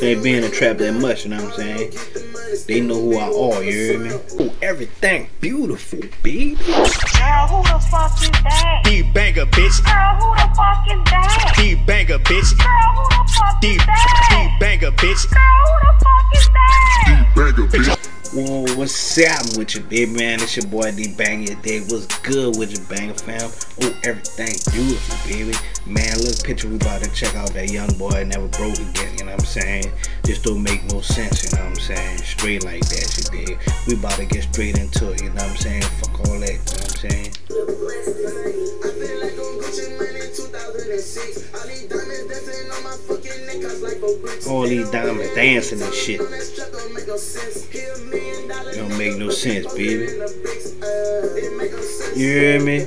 They ain't been in the trap that much, you know what I'm saying? They know who I are, you hear me? Ooh, everything beautiful, baby. Girl, who the fuck is that? Dee Banga, bitch. Girl, who the fuck is that? Dee Banga, bitch. Girl, who the fuck D is that? Dee Banga, bitch. Girl, who the fuck is that? Whoa, what's up with you, baby man? It's your boy D Bang your day. What's good with you, banger fam? Oh, everything beautiful, baby. Man, look, picture we about to check out that Youngboy Never Broke Again, you know what I'm saying? This don't make no sense, you know what I'm saying? Straight like that, you dig? We about to get straight into it, you know what I'm saying? Fuck all that, you know what I'm saying? All these diamonds dancing and shit. It don't make no sense, baby. You hear me?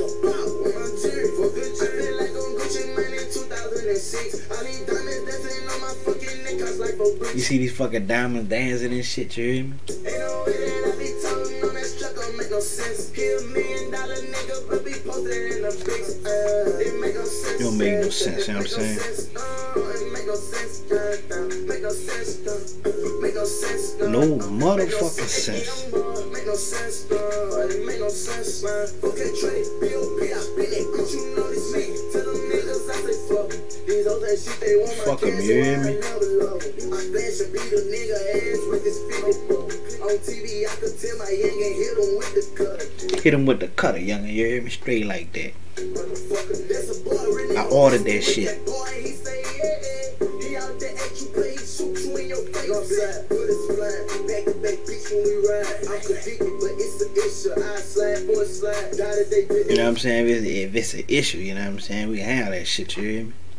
You see these fucking diamonds dancing and shit, you hear me? It don't make no sense, you know what I'm saying? No motherfucking sense. Fuck 'em, you hear me? Hit him with the cutter, youngin', you hear me? Straight like that. I ordered that shit. You know what I'm saying? It's, if it's an issue, you know what I'm saying? We can handle that shit, you hear me?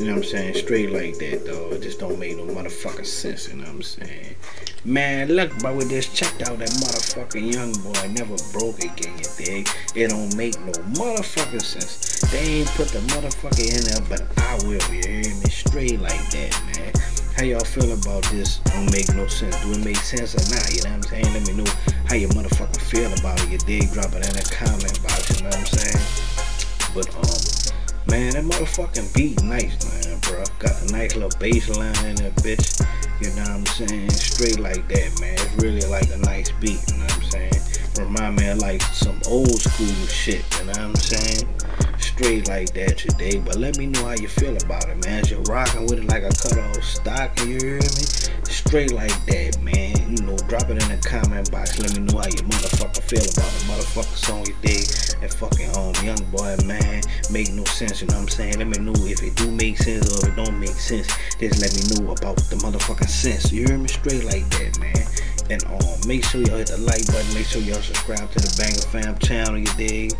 You know what I'm saying? Straight like that, though. It just don't make no motherfucking sense, you know what I'm saying? Man, look, bro, we just checked out that motherfucking young boy. Never broke again, you dig? It don't make no motherfucking sense. They ain't put the motherfucker in there, but I will, you hear me? Straight like that, man. How y'all feel about this? Don't make no sense. Do it make sense or not? You know what I'm saying? Let me know how you motherfucker feel about it. You dig? Drop it in the comment box. You know what I'm saying? Man, that motherfucking beat nice, man, bro. Got a nice little bass line in that bitch. You know what I'm saying? Straight like that, man. It's really like a nice beat. You know what I'm saying? Remind me of like some old school shit. You know what I'm saying? Straight like that today. But let me know how you feel about it, man. You're rocking with it like a cut off stock. You hear me? Straight like that, man. You know, drop it in the comment box. Let me know how you motherfucker feel about the motherfucker song you dig. That fucking Youngboy, man. Make no sense, you know what I'm saying? Let me know if it do make sense or if it don't make sense. Just let me know about the motherfucking sense. You hear me? Straight like that, man. And um, make sure y'all hit the like button. Make sure y'all subscribe to the Banger Fam channel, you dig?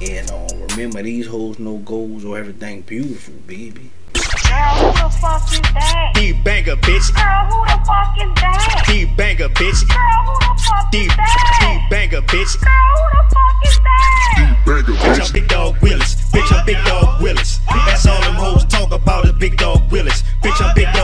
And um, remember, these hoes no goals or everything beautiful, baby. Girl, who the fuck is that? Dee Banga, bitch. Girl, who the fuck is that? Dee Banga, bitch. Girl, who the fuck D is that? Dee Banga, bitch. Girl, Willis. That's all them hoes talk about is Big Dawg Willis. Bitch, I'm Big Dawg